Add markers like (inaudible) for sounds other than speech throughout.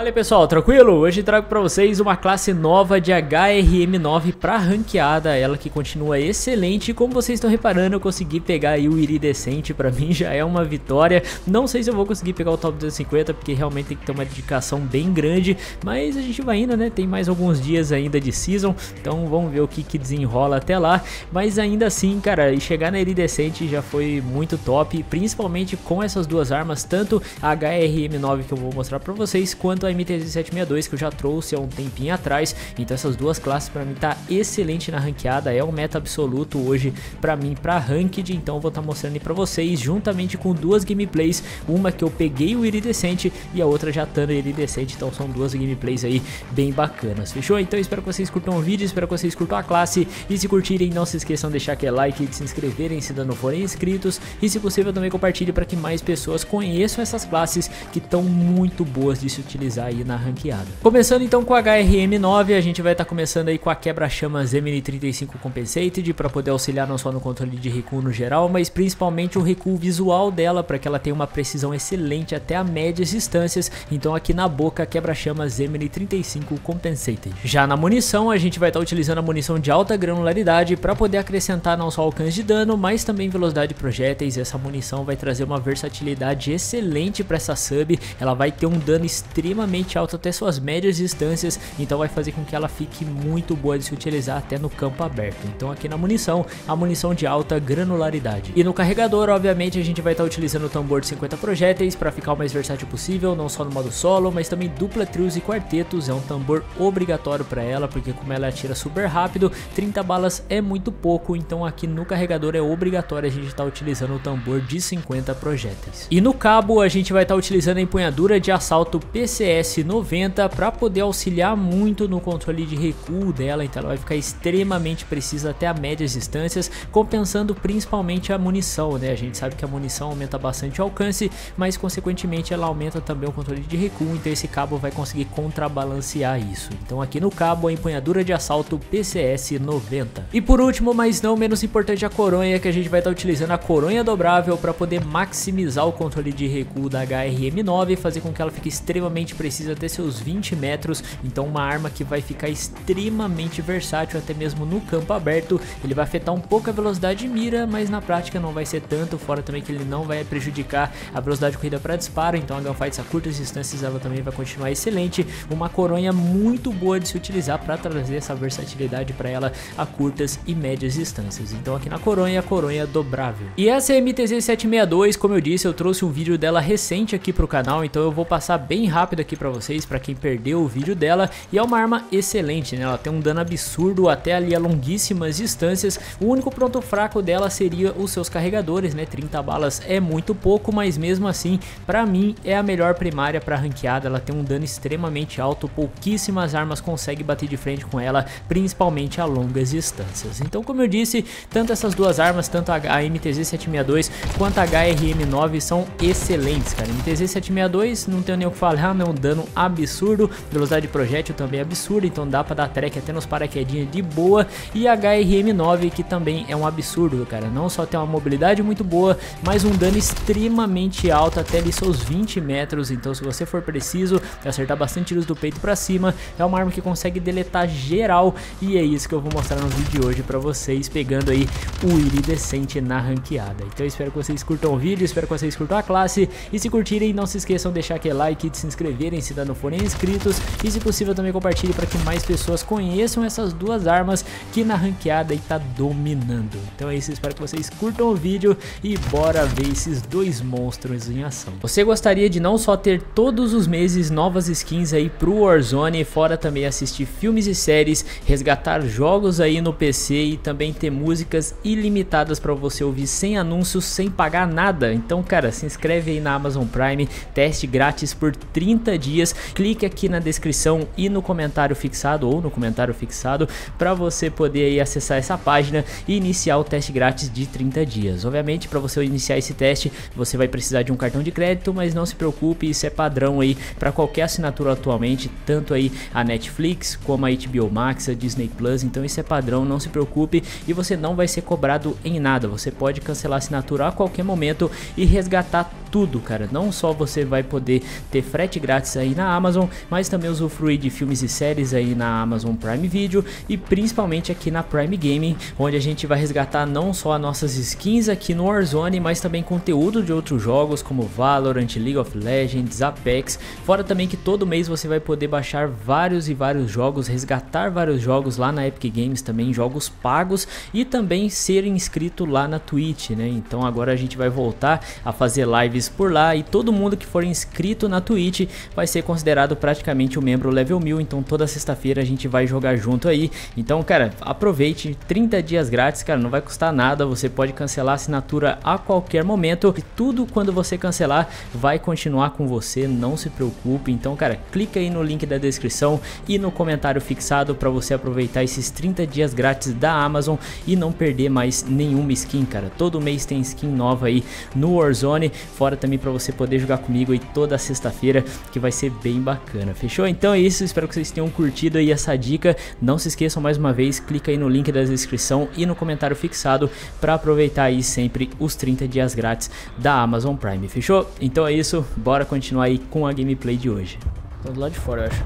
Fala pessoal, tranquilo? Hoje trago para vocês uma classe nova de HRM9 para ranqueada, ela que continua excelente, como vocês estão reparando eu consegui pegar aí o iridescente, para (laughs) mim já é uma vitória, não sei se eu vou conseguir pegar o top 250 porque realmente tem que ter uma dedicação bem grande, mas a gente vai indo né, tem mais alguns dias ainda de season, então vamos ver o que, que desenrola até lá, mas ainda assim cara, chegar na iridescente já foi muito top, principalmente com essas duas armas, tanto a HRM9 que eu vou mostrar para vocês, quanto a MT-762 que eu já trouxe há um tempinho atrás. Então essas duas classes para mim tá excelente na ranqueada, é um meta absoluto hoje para mim para ranked, então eu vou estar tá mostrando aí para vocês juntamente com duas gameplays, uma que eu peguei o iridescente e a outra já estando iridescente, então são duas gameplays aí bem bacanas. Fechou? Então espero que vocês curtam o vídeo, espero que vocês curtam a classe e se curtirem não se esqueçam de deixar aquele like e de se inscreverem se ainda não forem inscritos e se possível também compartilhe para que mais pessoas conheçam essas classes que estão muito boas de se utilizar aí na ranqueada. Começando então com a HRM9, a gente vai estar tá começando aí com a quebra-chamas MN35 Compensated para poder auxiliar não só no controle de recuo no geral, mas principalmente o recuo visual dela para que ela tenha uma precisão excelente até a médias distâncias. Então aqui na boca quebra-chamas MN35 Compensated. Já na munição, a gente vai estar tá utilizando a munição de alta granularidade para poder acrescentar não só alcance de dano, mas também velocidade de projéteis. Essa munição vai trazer uma versatilidade excelente para essa sub. Ela vai ter um dano extremamente extremamente alta até suas médias distâncias, então vai fazer com que ela fique muito boa de se utilizar até no campo aberto. Então aqui na munição, a munição de alta granularidade. E no carregador, obviamente, a gente vai estar tá utilizando o tambor de 50 projéteis para ficar o mais versátil possível, não só no modo solo, mas também dupla, trios e quartetos. É um tambor obrigatório para ela, porque como ela atira super rápido, 30 balas é muito pouco, então aqui no carregador é obrigatório a gente estar tá utilizando o tambor de 50 projéteis. E no cabo, a gente vai estar tá utilizando a empunhadura de assalto PCS PS90 para poder auxiliar muito no controle de recuo dela, então ela vai ficar extremamente precisa até a médias distâncias, compensando principalmente a munição, né? A gente sabe que a munição aumenta bastante o alcance, mas consequentemente ela aumenta também o controle de recuo, então esse cabo vai conseguir contrabalancear isso. Então aqui no cabo a empunhadura de assalto PCS 90. E por último, mas não menos importante, a coronha que a gente vai estar tá utilizando a coronha dobrável para poder maximizar o controle de recuo da HRM9 e fazer com que ela fique extremamente precisa ter seus 20 metros, então uma arma que vai ficar extremamente versátil até mesmo no campo aberto. Ele vai afetar um pouco a velocidade de mira, mas na prática não vai ser tanto, fora também que ele não vai prejudicar a velocidade de corrida para disparo, então a gunfights a curtas distâncias ela também vai continuar excelente. Uma coronha muito boa de se utilizar para trazer essa versatilidade para ela a curtas e médias distâncias. Então aqui na coronha, a coronha dobrável. E essa é a MTZ762, como eu disse, eu trouxe um vídeo dela recente aqui para o canal, então eu vou passar bem rápido aqui para vocês, para quem perdeu o vídeo dela, e é uma arma excelente, né? Ela tem um dano absurdo até ali a longuíssimas distâncias. O único ponto fraco dela seria os seus carregadores, né? 30 balas é muito pouco, mas mesmo assim, para mim é a melhor primária para ranqueada. Ela tem um dano extremamente alto, pouquíssimas armas conseguem bater de frente com ela, principalmente a longas distâncias. Então, como eu disse, tanto essas duas armas, tanto a MTZ-762 quanto a HRM9 são excelentes, cara. MTZ-762 não tenho nem o que falar, (laughs) não dano absurdo, velocidade de projétil também absurda, então dá pra dar track até nos paraquedinhos de boa, e HRM9 que também é um absurdo, cara, não só tem uma mobilidade muito boa, mas um dano extremamente alto, até ali seus 20 metros, então se você for preciso, acertar bastante tiros do peito pra cima, é uma arma que consegue deletar geral, e é isso que eu vou mostrar no vídeo de hoje pra vocês, pegando aí o iridescente na ranqueada. Então espero que vocês curtam o vídeo, espero que vocês curtam a classe, e se curtirem, não se esqueçam de deixar aquele like e de se inscreverem se ainda não forem inscritos e se possível também compartilhe para que mais pessoas conheçam essas duas armas que na ranqueada está dominando. Então é isso, espero que vocês curtam o vídeo e bora ver esses dois monstros em ação. Você gostaria de não só ter todos os meses novas skins aí pro Warzone, fora também assistir filmes e séries, resgatar jogos aí no PC e também ter músicas ilimitadas para você ouvir sem anúncios, sem pagar nada. Então, cara, se inscreve aí na Amazon Prime, teste grátis por 30 dias. Clique aqui na descrição e no comentário fixado ou no comentário fixado para você poder aí acessar essa página e iniciar o teste grátis de 30 dias. Obviamente, para você iniciar esse teste, você vai precisar de um cartão de crédito, mas não se preocupe, isso é padrão aí para qualquer assinatura atualmente, tanto aí a Netflix como a HBO Max, a Disney Plus, então isso é padrão, não se preocupe e você não vai ser cobrado em nada. Você pode cancelar a assinatura a qualquer momento e resgatar tudo, cara. Não só você vai poder ter frete grátis aí na Amazon, mas também usufruir de filmes e séries aí na Amazon Prime Video e principalmente aqui na Prime Gaming, onde a gente vai resgatar não só as nossas skins aqui no Warzone, mas também conteúdo de outros jogos como Valorant, League of Legends, Apex. Fora também que todo mês você vai poder baixar vários e vários jogos, resgatar vários jogos lá na Epic Games também, jogos pagos e também ser inscrito lá na Twitch, né? Então agora a gente vai voltar a fazer lives por lá e todo mundo que for inscrito na Twitch vai ser considerado praticamente um membro level 1000, então toda sexta-feira a gente vai jogar junto aí. Então, cara, aproveite, 30 dias grátis, cara, não vai custar nada, você pode cancelar a assinatura a qualquer momento e tudo quando você cancelar vai continuar com você, não se preocupe. Então, cara, clica aí no link da descrição e no comentário fixado para você aproveitar esses 30 dias grátis da Amazon e não perder mais nenhuma skin, cara. Todo mês tem skin nova aí no Warzone, fora também para você poder jogar comigo aí toda sexta-feira, que vai ser bem bacana. Fechou? Então é isso, espero que vocês tenham curtido aí essa dica. Não se esqueçam mais uma vez, clica aí no link da descrição e no comentário fixado para aproveitar aí sempre os 30 dias grátis da Amazon Prime. Fechou? Então é isso, bora continuar aí com a gameplay de hoje. Tô do lado de fora, eu acho.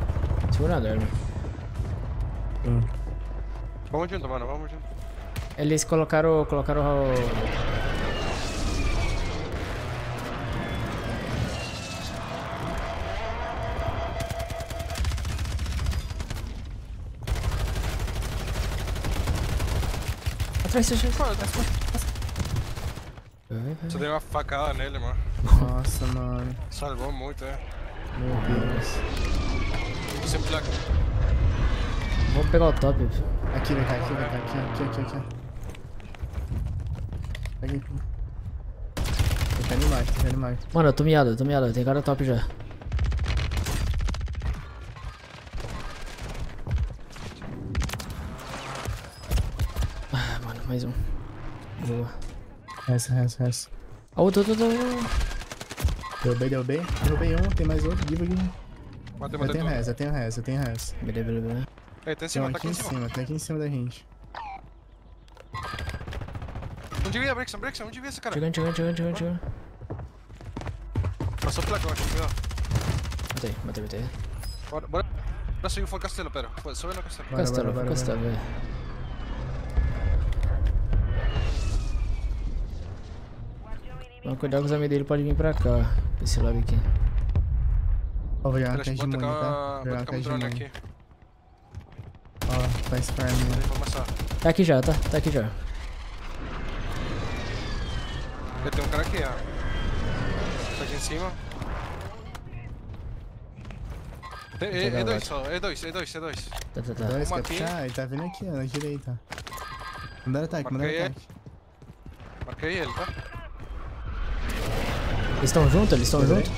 Segura a arma. Hum. Vamos junto, mano, vamos junto. Eles colocaram, colocaram Atrás, atrás, atrás. Você deu uma facada nele, mano. Nossa, mano. Salvou muito, é. Meu Deus. Sem placa. Vamos pegar o top. Aqui, vem cá, aqui, vem cá, aqui, aqui, aqui, aqui. Pega aqui. Tem cara embaixo, tem cara embaixo. Mano, eu tô miado, eu tô miado, tem cara top já. Ah, mano, mais um. Boa. Essa, essa, essa. Ah, outro, outro, outro. Derrubei, derrubei. Derrubei um, tem mais outro. Diva aqui. Matei, Eu tenho res, eu tenho res, eu tenho res. Beleza, beleza, beleza. Ei, tá em Tem um cima, tá aqui em cima. cima, tem aqui em cima da gente. Onde veio a Brixton? Brixton, onde veio esse cara? Chegando, chegando, chegando, chegando, chegando. Passou eu acho, viu? Matei, matei, matei. Bora, bora. Bora subir pro castelo, pera. Sobe no castelo. Castelo, castelo, velho. Mas cuidado que os amigos dele podem vir pra cá, pra esse lado aqui. Ó, vou jogar uma Pera, caixa de money, tá? Vou jogar uma um caixa de money. aqui. Ó, faz farm? Vou começar. Tá aqui já, tá? Tá aqui já. Já tem um cara aqui, ó. Tá aqui em cima. É, é dois só, é dois, é dois, é dois. Tá, tá, tá. Dois, puxar? Ele tá vindo aqui, ó, na direita. Mandaram ataque, mandaram Marquei ataque. Marquei ele, tá? Eles estão juntos? Eles estão juntos?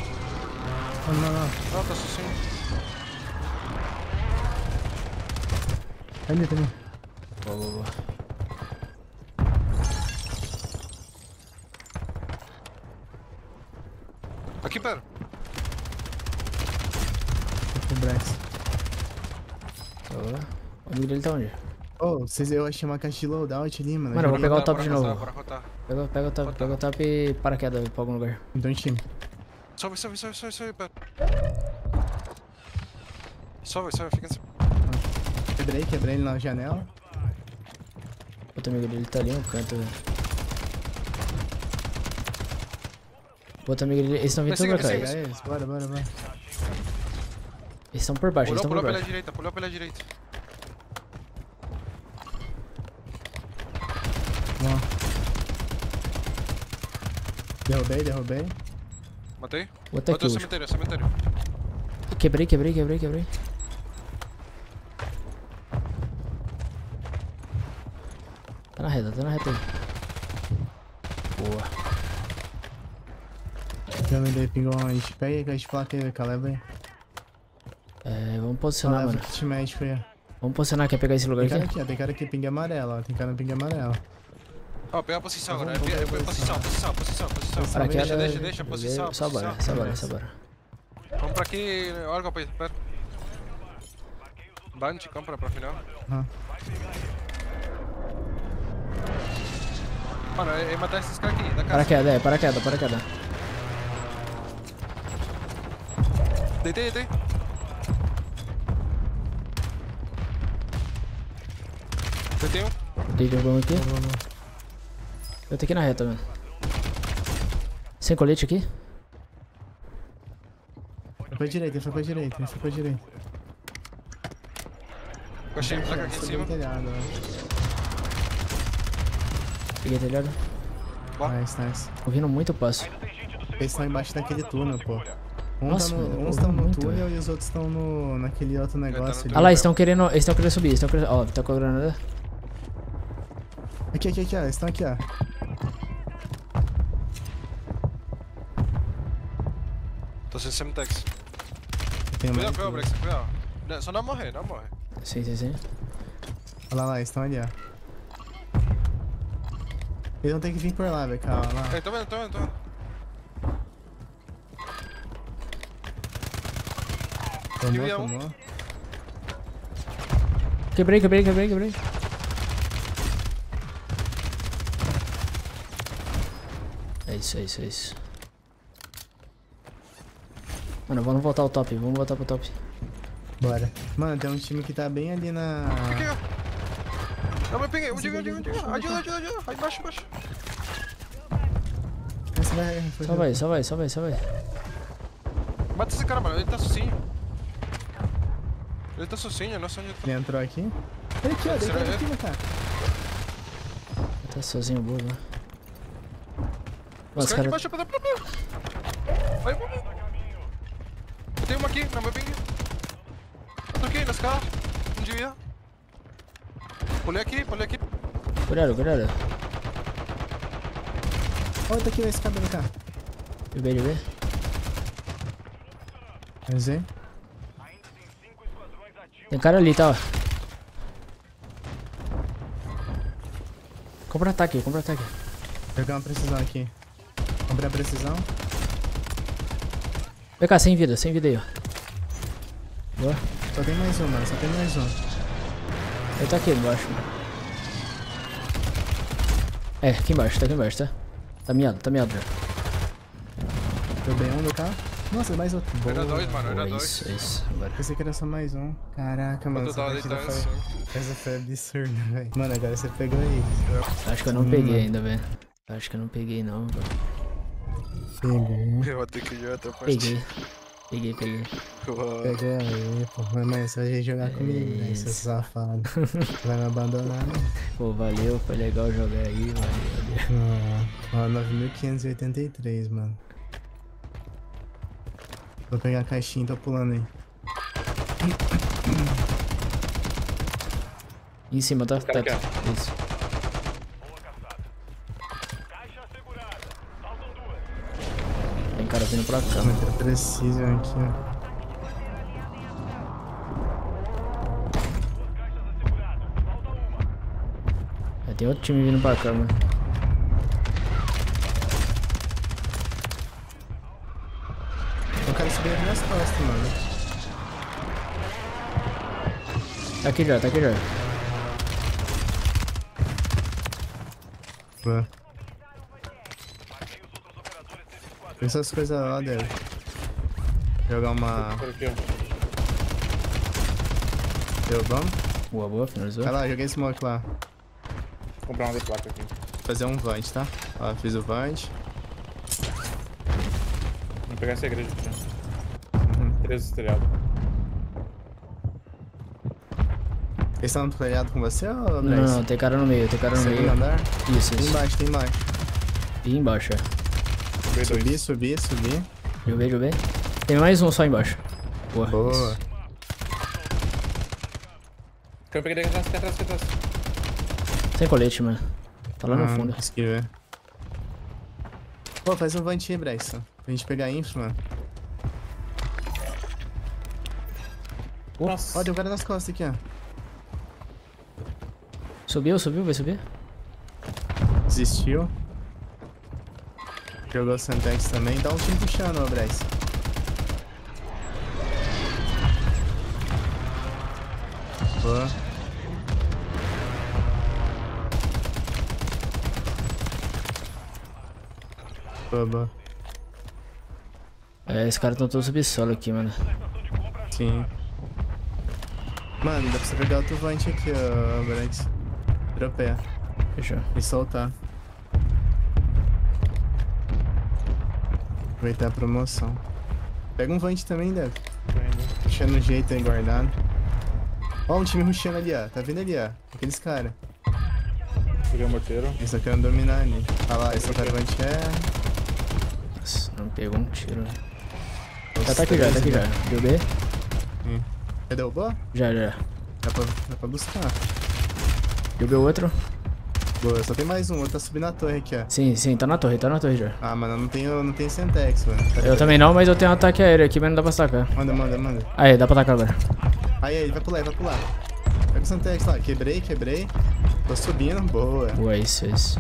Não, não, não. Não, tá sozinho. Tá ali, tá ali. Boa, boa, boa. Aqui, pera. Com o Brax. Boa. O amigo dele tá onde? Ô, vocês, eu achei uma caixa de loadout ali, mano. Mano, eu vou pegar o top de novo. Pega, pega o top, pega o top e paraquedas pra algum lugar. Então, time. Sobe, sobe, sobe, sobe, sobe, pera. Sobe, sobe, fica cima. Quebrei, quebrei ele na janela. Outro amigo dele tá ali no canto, velho. Outro amigo dele, eles estão vindo tudo. Eles eles, bora, bora, bora. estão por baixo, eles estão por pulou pela baixo. direita, pulou pela direita. Vamos. Derrubei, derrubei. Matei? Outro aqui, Outro último. cemitério, cemitério. Quebrei, quebrei, quebrei, quebrei. Tá na reta, tá na reta aí. Boa. Já me dei pingou onde? Pega aí, caixa de placa aí, Caleb aí. É, vamos posicionar, Caleb, mano. Vamos posicionar, quer pegar esse lugar Tem cara aqui? aqui, ó. Tem cara aqui, pinga amarela, ó. Tem cara no pinga amarelo. Ó, pega a posição agora. Vamos, vamos, Posição, posição, posição, posição. Paraquedas. Deixa, deixa, deixa, posição, Só bora, posição. só bora, só bora. Vamos pra aqui, olha pra pera. Bunch, compra pra final. Aham. Mano, é, matar esses caras aqui, da casa. Paraquedas, é, paraquedas, paraquedas. Deitei, deitei. Deitei um. Dei bom aqui. Eu tô aqui na reta, mano. Sem colete aqui? Foi pra direita, foi pra direita, ele foi pra direita. Eu achei placa aqui em cima. telhado. Peguei telhado. Nice, nice. Tô ouvindo muito passo. Eles estão embaixo daquele túnel, pô. Um Nossa, tá no, uns estão no muito, túnel e os outros estão no, naquele outro negócio no ali. Ah lá, eles estão querendo. Eles estão querendo subir, eles estão querendo. Ó, tá com a granada. Aqui, aqui, aqui, ó. Eles estão aqui, ó. Sem semtex. Tem Cuidado, cuidado. Brex, cuidado. Não, Só não morrer, não morre. Sim, sim, sim. Olha lá, eles estão ali, ó. Eles vão ter que vir por lá, velho. Calma lá. Ei, tô vendo, tô vendo, tô vendo. Tomou, um. tomou. Quebrei, quebrei, quebrei, quebrei. É isso, é isso, é isso. Mano, vamos voltar ao top, vamos voltar pro top. Bora. Mano, tem um time que tá bem ali na. Fiquei, ó. Não, mas peguei. Onde, onde, onde? Ajuda, ajuda, ajuda. Aí embaixo, embaixo. Só vai, só vai, só vai, só vai. Mata esse cara, mano. Ele tá sozinho. Ele tá sozinho, eu não sei onde ele tá. Ele entrou aqui. Ele aqui, ó. Ele? aqui, meu cara. Tá sozinho o burro, né? Os caras cara. de baixo, pra pra pra. Vai, vai, vai. Aqui, na minha ping. Outro aqui, na escala. Um dia. Pulei aqui, pulei aqui. Cuidado, cuidado. Olha, tá aqui a escada do carro. Libei, libei. Mas hein? Tem cara ali, tá? ó. Compra ataque, compra ataque. Jogar uma precisão aqui. Comprar precisão. Vem cá, sem vida, sem vida aí, ó. Boa. Só tem mais um, mano. Só tem mais um. Ele tá aqui embaixo. mano. É, aqui embaixo, tá aqui embaixo, tá? Tá miado, tá miado já. Deu bem um do carro. Nossa, mais outro. Era dois, mano, era dois. isso, isso. Agora. Pensei que era só mais um. Caraca, mano. Essa partida deitado foi... assim. Essa foi absurda, velho. Mano, agora você pegou aí. Acho que eu não Hum. peguei ainda, velho. Acho que eu não peguei não, velho. Pegou. Eu vou ter que ir outra parte. Peguei. Peguei, peguei. Pegou aí, pô. Mas, mãe, você vai jogar comigo, né? Seu Isso. safado. Vai me abandonar, né? Pô, valeu, foi legal jogar aí, valeu. Ó, ó, 9.583, mano. Vou pegar a caixinha e tô pulando aí. Em cima, tá? tá. aqui, Isso. Cara vindo pra cá. Muito preciso aqui, ó. Tem outro time vindo pra cá, mano. Eu quero subir aqui nas costas, mano. Tá aqui já, tá aqui já. Boa. Pensa as coisas lá dele. Jogar uma. Deu bom? Boa, boa, finalizou. Vai lá, joguei smoke lá. Vou comprar uma de placa aqui. Fazer um vant, tá? Ó, fiz o vant. Vou pegar essa igreja aqui. Uhum. Três estrelados. Eles estão no telhado com você ou Não, Brex? não, tem cara no meio, tem cara no Segundo meio. andar? Isso, Tem isso. embaixo, tem embaixo. E embaixo, é. B2. Subir, subir, subir. Joguei, joguei. Tem mais um só embaixo. Boa. Boa. Eu peguei aqui atrás, aqui atrás, aqui atrás. Sem colete, mano. Tá lá no Ah, fundo. Esquiva. Pô, faz um vant aí, Bryson. Pra gente pegar info, mano. Nossa. Ó, tem um cara nas costas aqui, ó. Subiu, subiu, vai subir? Desistiu. Jogou Santex também. Dá um time puxando, ô Bryce. Boa. Boa, boa. É, esses caras tão todos subsolo aqui, mano. Sim. Mano, dá pra você pegar o tuvante aqui, ó, Branks. Dropé. Fechou. E soltar. Aproveitar a promoção. Pega um vante também, Dev. Puxando o jeito aí guardado. Ó, um time rushando ali, ó. Tá vendo ali, ó? Aqueles caras. Peguei o morteiro. Eles só querem dominar ali. Olha lá, esse cara vante é. Nossa, não pegou um tiro. né? Já tá aqui já, tá aqui já. Deu B? né? Já derrubou? Já, já. Dá pra, dá pra buscar. Deu B outro? Boa, só tem mais um. Tá subindo a torre aqui, ó. Sim, sim, tá na torre, tá na torre já. Ah, mano, eu não tenho, não tenho Sentex, mano. Tá Eu também não, mas eu tenho um ataque aéreo aqui, mas não dá pra sacar. Manda, manda, manda. Aí, dá pra atacar agora. Aí, aí, vai pular, vai pular. Pega o Sentex lá. Quebrei, quebrei. Tô subindo, boa. Boa, isso, isso.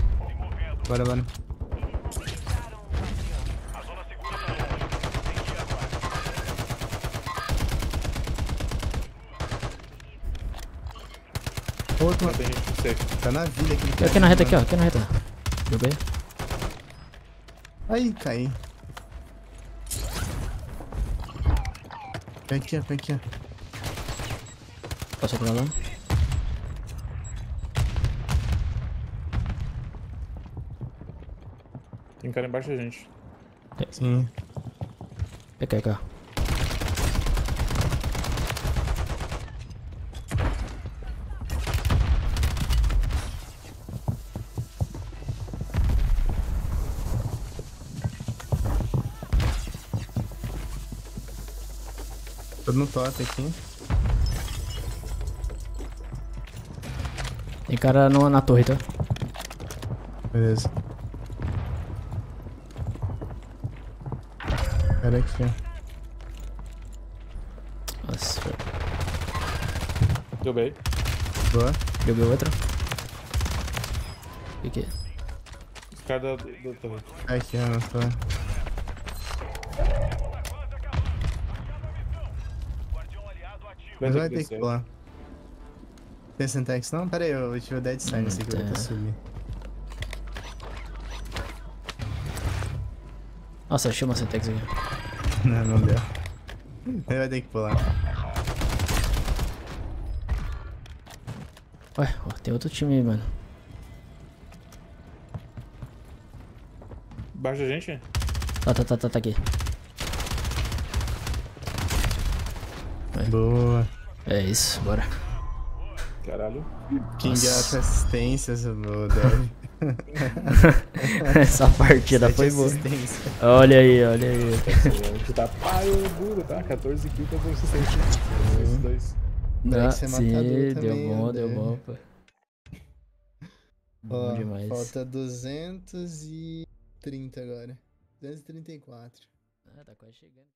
Bora, bora. Outro, Tem gente no safe. tá na vida aqui. Aqui, aqui na reta, aqui, ó. Aqui na reta. Deu B? Aí, caí. Vem aqui, ó, vem aqui, ó. Passou pra lá. Tem cara embaixo da gente. Sim. Aqui, aqui, Tô no top aqui. Tem cara no, na torre, tá? Beleza. Cara aqui, ó. Nossa, foi. Deu bem. Boa. Deu B outro? O que que é? Os caras da, do, do torre. Aqui, ó, na torre. Mas Vem vai ter que pular. Tem Sentex não? Pera aí, eu tive o Dead Sign, esse aqui vai Hum, ter tá. subir. Nossa, achei uma Sentex aqui. (laughs) Não, não deu. Ele vai ter que pular. Ué, ó, tem outro time aí, mano. Embaixo da gente? Tá, tá, tá, tá, tá aqui. Boa. É isso, bora. Caralho. King Nossa. assistências, meu Dev. (laughs) Essa partida foi boa. Olha aí, olha aí. Tá páreo duro, tá? 14 kills, 14 assistência. Esses dois. Deve Ah, ser sim, matador deu também, bom, deu bom, pô. Bom Ó, demais. falta 230 agora. 234. Ah, tá quase chegando.